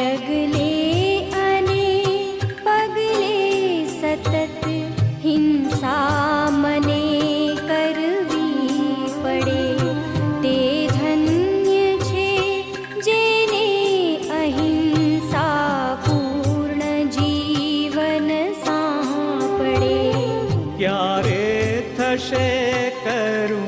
गले अने पगले सतत हिंसा मने पडे। ते धन्य अहिंसा पूर्ण जीवन सा पडे कार?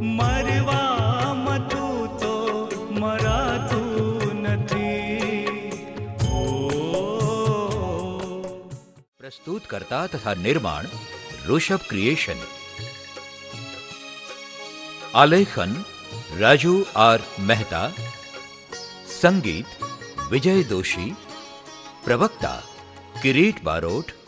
નથી મરવા મતું તો મરાતું નથી ઓ પ્રસ્તુત કરતા તથા નિર્માણ ઋષભ ક્રિએશન આલેખન રાજુ આર મહેતા સંગીત વિજય દોશી પ્રવક્તા કિરીટ બારોટ